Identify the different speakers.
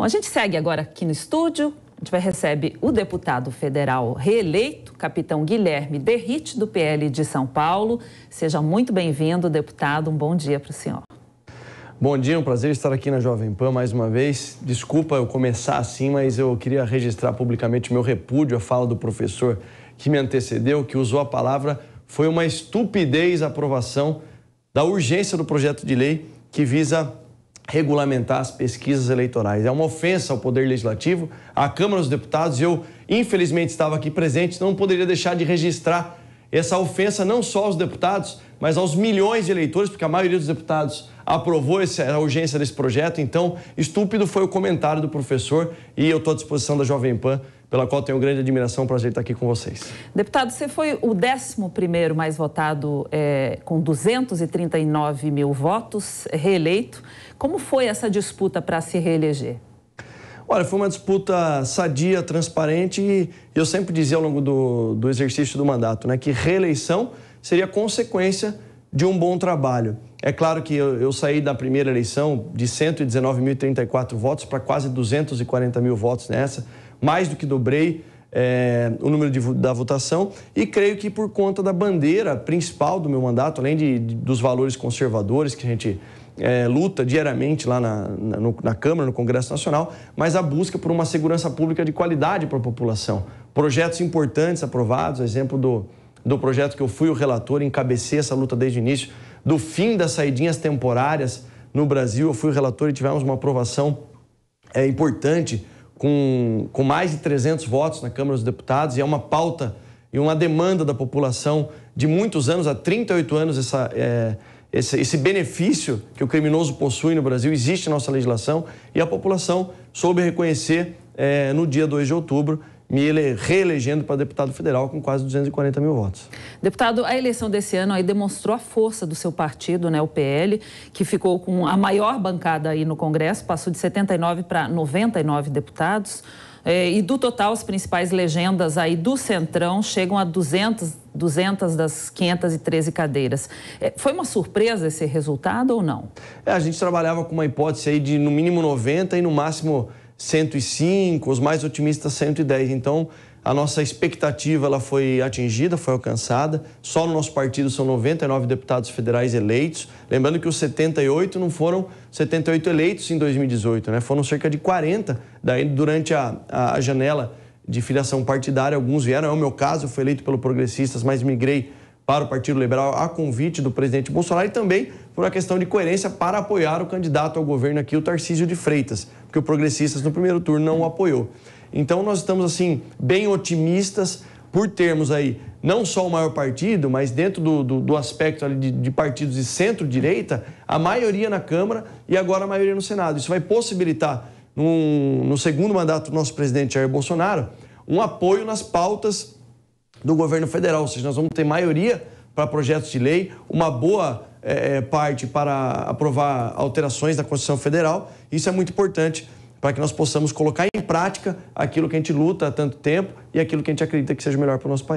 Speaker 1: Bom, a gente segue agora aqui no estúdio. A gente vai receber o deputado federal reeleito, capitão Guilherme Derrite, do PL de São Paulo. Seja muito bem-vindo, deputado. Um bom dia para o senhor.
Speaker 2: Bom dia, é um prazer estar aqui na Jovem Pan mais uma vez. Desculpa eu começar assim, mas eu queria registrar publicamente meu repúdio à fala do professor que me antecedeu, que usou a palavra foi uma estupidez a aprovação da urgência do projeto de lei que visa regulamentar as pesquisas eleitorais. É uma ofensa ao Poder Legislativo, à Câmara dos Deputados. Eu, infelizmente, estava aqui presente, não poderia deixar de registrar essa ofensa não só aos deputados, mas aos milhões de eleitores, porque a maioria dos deputados aprovou essa, a urgência desse projeto. Então, estúpido foi o comentário do professor e eu estou à disposição da Jovem Pan pela qual tenho grande admiração, prazer estar aqui com vocês.
Speaker 1: Deputado, você foi o 11 mais votado é, com 239 mil votos, reeleito. Como foi essa disputa para se reeleger?
Speaker 2: Olha, foi uma disputa sadia, transparente e eu sempre dizia ao longo do, do exercício do mandato né, que reeleição seria consequência de um bom trabalho. É claro que eu, eu saí da primeira eleição de 119.034 votos para quase 240 mil votos nessa mais do que dobrei é, o número de, da votação e creio que por conta da bandeira principal do meu mandato, além de, de dos valores conservadores que a gente é, luta diariamente lá na, na, no, na, Câmara, no Congresso Nacional, mas a busca por uma segurança pública de qualidade para a população. Projetos importantes aprovados, exemplo do, do projeto que eu fui o relator, encabecei essa luta desde o início, do fim das saidinhas temporárias no Brasil, eu fui o relator e tivemos uma aprovação é, importante com, com mais de 300 votos na Câmara dos Deputados e é uma pauta e uma demanda da população de muitos anos, há 38 anos, essa, é, esse, esse, benefício que o criminoso possui no Brasil, existe na nossa legislação e a população soube reconhecer é, no dia 2 de outubro me ele, reelegendo para deputado federal com quase 240 mil votos.
Speaker 1: Deputado, a eleição desse ano aí demonstrou a força do seu partido, né, o PL, que ficou com a maior bancada aí no Congresso, passou de 79 para 99 deputados. É, e do total, as principais legendas aí do Centrão chegam a 200, 200 das 513 cadeiras. É, foi uma surpresa esse resultado ou não?
Speaker 2: É, a gente trabalhava com uma hipótese aí de no mínimo 90 e no máximo 105, os mais otimistas 110. Então, a nossa expectativa ela foi atingida, foi alcançada. Só no nosso partido são 99 deputados federais eleitos. Lembrando que os 78 não foram 78 eleitos em 2018, né? Foram cerca de 40 daí durante a, a, a janela de filiação partidária. Alguns vieram, é o meu caso, eu fui eleito pelo Progressistas, mas migrei para o Partido Liberal a convite do presidente Bolsonaro e também por uma questão de coerência para apoiar o candidato ao governo aqui, o Tarcísio de Freitas, porque o Progressistas no primeiro turno não o apoiou. Então nós estamos assim bem otimistas por termos aí não só o maior partido, mas dentro do, do, do aspecto de, de, partidos de centro-direita, a maioria na Câmara e agora a maioria no Senado. Isso vai possibilitar, no, no segundo mandato do nosso presidente Jair Bolsonaro, um apoio nas pautas do governo federal, ou seja, nós vamos ter maioria para projetos de lei, uma boa é, parte para aprovar alterações da Constituição Federal. Isso é muito importante para que nós possamos colocar em prática aquilo que a gente luta há tanto tempo e aquilo que a gente acredita que seja melhor para o nosso país.